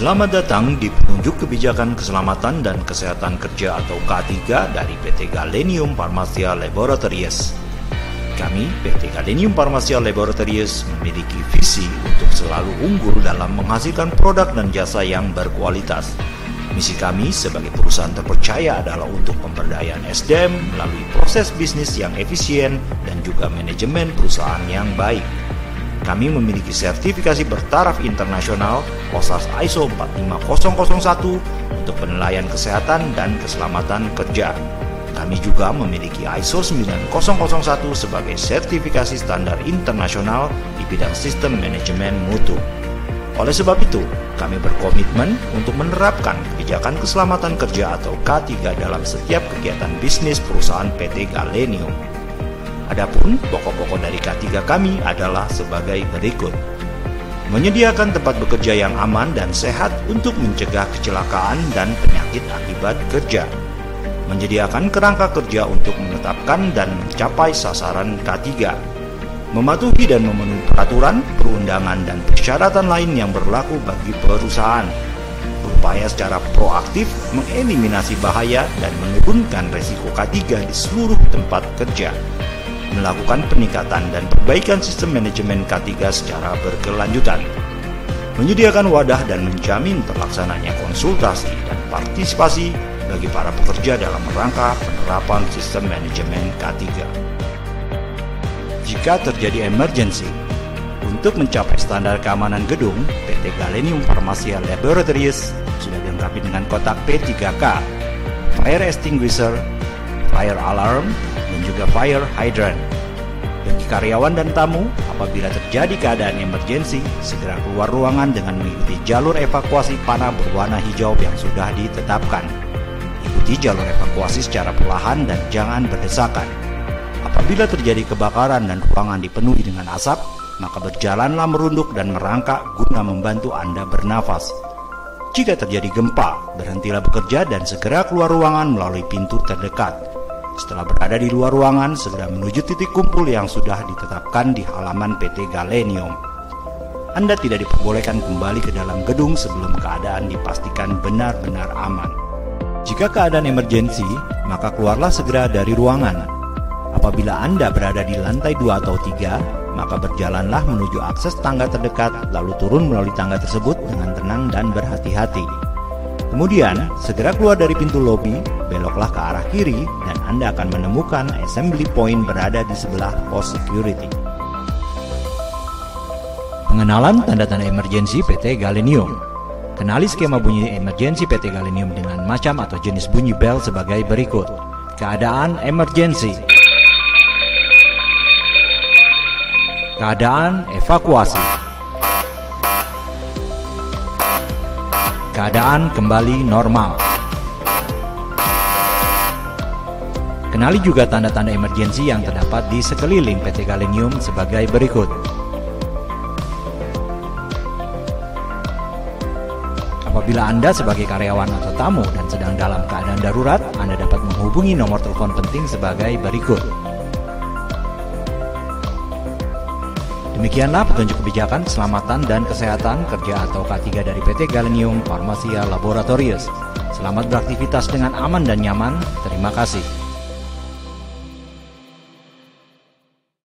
Selamat datang di penunjuk kebijakan keselamatan dan kesehatan kerja atau K3 dari PT Galenium Pharmacia Laboratories. Kami, PT Galenium Pharmacia Laboratories, memiliki visi untuk selalu unggul dalam menghasilkan produk dan jasa yang berkualitas. Misi kami sebagai perusahaan terpercaya adalah untuk pemberdayaan SDM melalui proses bisnis yang efisien dan juga manajemen perusahaan yang baik. Kami memiliki sertifikasi bertaraf internasional OSAS ISO 45001 untuk penilaian kesehatan dan keselamatan kerja. Kami juga memiliki ISO 9001 sebagai sertifikasi standar internasional di bidang sistem manajemen mutu. Oleh sebab itu, kami berkomitmen untuk menerapkan kebijakan keselamatan kerja atau K3 dalam setiap kegiatan bisnis perusahaan PT Galenium. Adapun pokok-pokok dari K3 kami adalah sebagai berikut. Menyediakan tempat bekerja yang aman dan sehat untuk mencegah kecelakaan dan penyakit akibat kerja. Menyediakan kerangka kerja untuk menetapkan dan mencapai sasaran K3. Mematuhi dan memenuhi peraturan, perundangan, dan persyaratan lain yang berlaku bagi perusahaan. Berupaya secara proaktif mengeliminasi bahaya dan menurunkan resiko K3 di seluruh tempat kerja melakukan peningkatan dan perbaikan sistem manajemen K3 secara berkelanjutan, menyediakan wadah dan menjamin terlaksananya konsultasi dan partisipasi bagi para pekerja dalam rangka penerapan sistem manajemen K3. Jika terjadi emergency, untuk mencapai standar keamanan gedung, PT Galenium Pharmacia Laboratories sudah dilengkapi dengan kotak P3K, fire extinguisher, fire alarm, juga fire hydrant. Bagi karyawan dan tamu, apabila terjadi keadaan emergensi, segera keluar ruangan dengan mengikuti jalur evakuasi panah berwarna hijau yang sudah ditetapkan. Ikuti jalur evakuasi secara perlahan dan jangan berdesakan. Apabila terjadi kebakaran dan ruangan dipenuhi dengan asap, maka berjalanlah merunduk dan merangkak guna membantu Anda bernafas. Jika terjadi gempa, berhentilah bekerja dan segera keluar ruangan melalui pintu terdekat. Setelah berada di luar ruangan, segera menuju titik kumpul yang sudah ditetapkan di halaman PT Galenium. Anda tidak diperbolehkan kembali ke dalam gedung sebelum keadaan dipastikan benar-benar aman. Jika keadaan emergensi, maka keluarlah segera dari ruangan. Apabila Anda berada di lantai 2 atau 3, maka berjalanlah menuju akses tangga terdekat lalu turun melalui tangga tersebut dengan tenang dan berhati-hati. Kemudian, segera keluar dari pintu lobi, beloklah ke arah kiri, dan Anda akan menemukan assembly point berada di sebelah pos security. Pengenalan tanda-tanda emergensi PT Galenium Kenali skema bunyi emergensi PT Galenium dengan macam atau jenis bunyi bell sebagai berikut. Keadaan emergensi Keadaan evakuasi keadaan kembali normal. Kenali juga tanda-tanda emergensi yang terdapat di sekeliling PT Galenium sebagai berikut. Apabila Anda sebagai karyawan atau tamu dan sedang dalam keadaan darurat, Anda dapat menghubungi nomor telepon penting sebagai berikut. Demikianlah petunjuk kebijakan keselamatan dan kesehatan kerja atau K3 dari PT Galenium Pharmacia Laboratories. Selamat beraktivitas dengan aman dan nyaman. Terima kasih.